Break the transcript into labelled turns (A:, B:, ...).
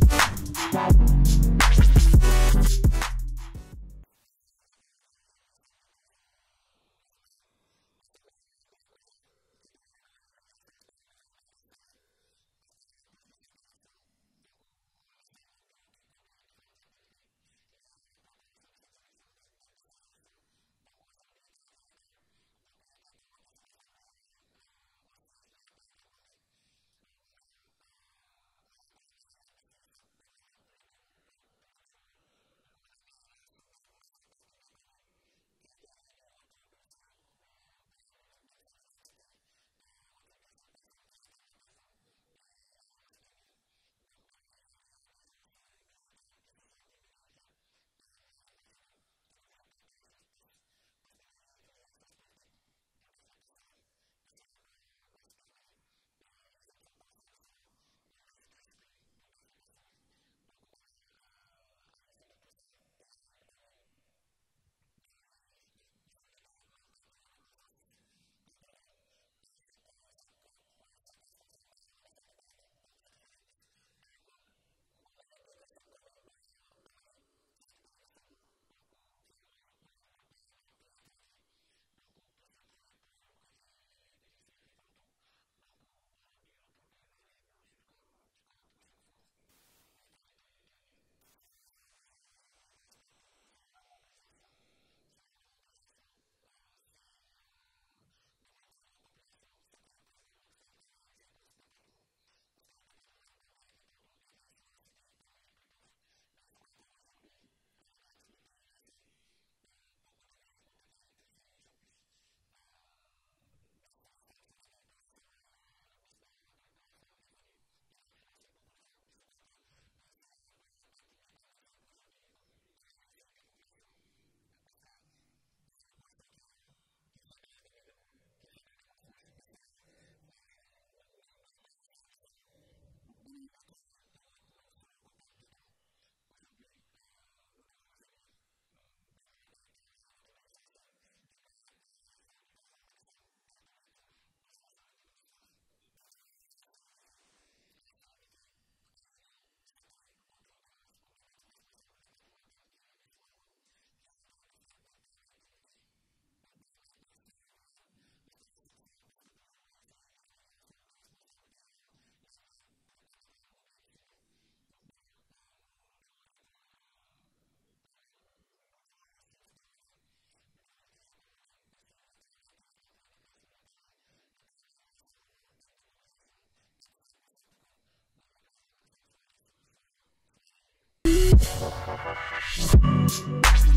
A: We'll Thank you.